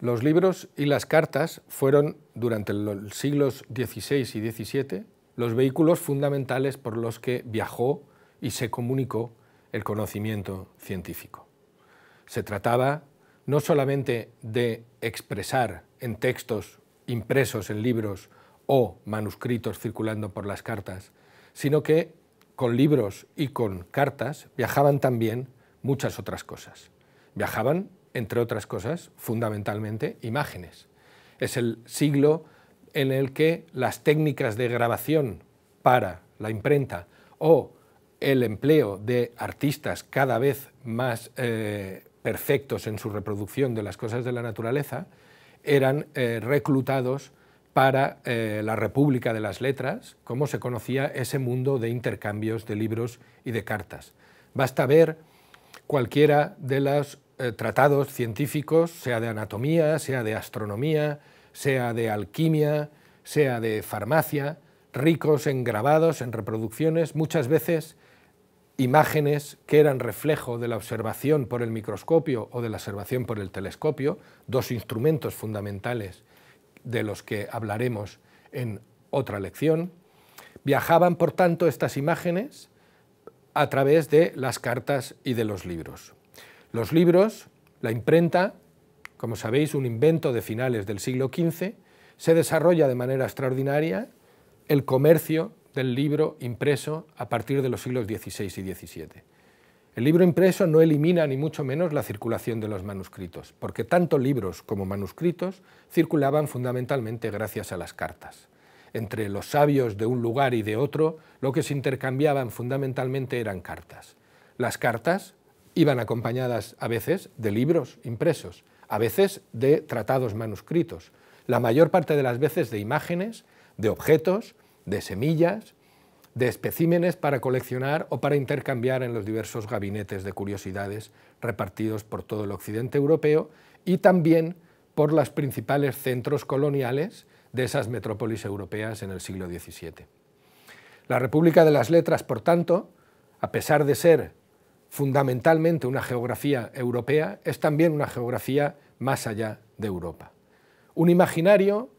Los libros y las cartas fueron, durante los siglos XVI y XVII, los vehículos fundamentales por los que viajó y se comunicó el conocimiento científico. Se trataba no solamente de expresar en textos impresos en libros o manuscritos circulando por las cartas, sino que con libros y con cartas viajaban también muchas otras cosas. Viajaban, entre otras cosas, fundamentalmente imágenes. Es el siglo en el que las técnicas de grabación para la imprenta o el empleo de artistas cada vez más eh, perfectos en su reproducción de las cosas de la naturaleza eran eh, reclutados para eh, la República de las Letras, como se conocía ese mundo de intercambios de libros y de cartas. Basta ver cualquiera de los tratados científicos, sea de anatomía, sea de astronomía, sea de alquimia, sea de farmacia, ricos en grabados, en reproducciones, muchas veces imágenes que eran reflejo de la observación por el microscopio o de la observación por el telescopio, dos instrumentos fundamentales de los que hablaremos en otra lección. Viajaban, por tanto, estas imágenes a través de las cartas y de los libros. Los libros, la imprenta, como sabéis, un invento de finales del siglo XV, se desarrolla de manera extraordinaria el comercio del libro impreso a partir de los siglos XVI y XVII. El libro impreso no elimina ni mucho menos la circulación de los manuscritos, porque tanto libros como manuscritos circulaban fundamentalmente gracias a las cartas. Entre los sabios de un lugar y de otro, lo que se intercambiaban fundamentalmente eran cartas. Las cartas iban acompañadas a veces de libros impresos, a veces de tratados manuscritos, la mayor parte de las veces de imágenes, de objetos, de semillas, de especímenes para coleccionar o para intercambiar en los diversos gabinetes de curiosidades repartidos por todo el occidente europeo y también por los principales centros coloniales de esas metrópolis europeas en el siglo XVII. La República de las Letras, por tanto, a pesar de ser fundamentalmente una geografía europea, es también una geografía más allá de Europa. Un imaginario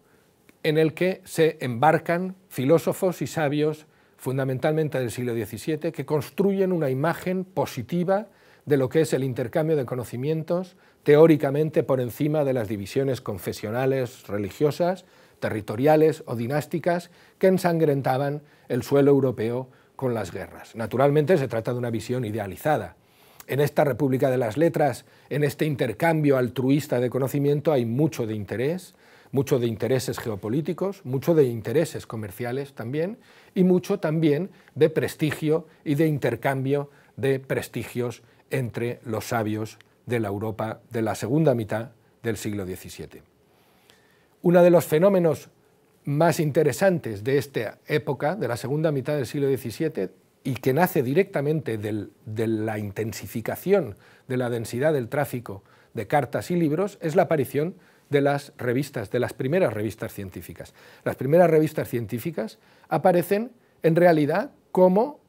en el que se embarcan filósofos y sabios, fundamentalmente del siglo XVII, que construyen una imagen positiva de lo que es el intercambio de conocimientos, teóricamente por encima de las divisiones confesionales, religiosas, territoriales o dinásticas que ensangrentaban el suelo europeo con las guerras. Naturalmente se trata de una visión idealizada. En esta República de las Letras, en este intercambio altruista de conocimiento, hay mucho de interés, mucho de intereses geopolíticos, mucho de intereses comerciales también, y mucho también de prestigio y de intercambio de prestigios entre los sabios de la Europa de la segunda mitad del siglo XVII. Uno de los fenómenos más interesantes de esta época, de la segunda mitad del siglo XVII, y que nace directamente de la intensificación de la densidad del tráfico de cartas y libros, es la aparición de las revistas, de las primeras revistas científicas. Las primeras revistas científicas aparecen en realidad como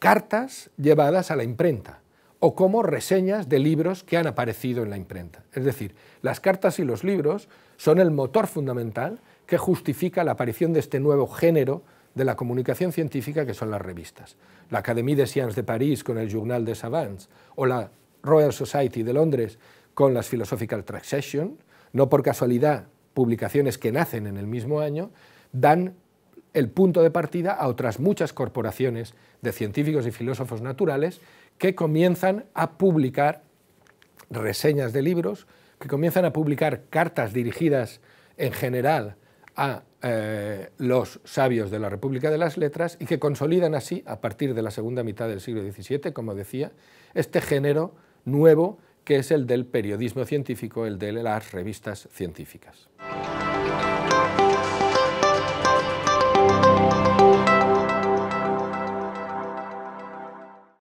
cartas llevadas a la imprenta o como reseñas de libros que han aparecido en la imprenta. Es decir, las cartas y los libros son el motor fundamental que justifica la aparición de este nuevo género de la comunicación científica que son las revistas. La Académie des Sciences de París con el Journal des Savants o la Royal Society de Londres con las Philosophical Transactions no por casualidad, publicaciones que nacen en el mismo año, dan el punto de partida a otras muchas corporaciones de científicos y filósofos naturales que comienzan a publicar reseñas de libros, que comienzan a publicar cartas dirigidas en general a eh, los sabios de la República de las Letras y que consolidan así, a partir de la segunda mitad del siglo XVII, como decía, este género nuevo que es el del periodismo científico, el de las revistas científicas.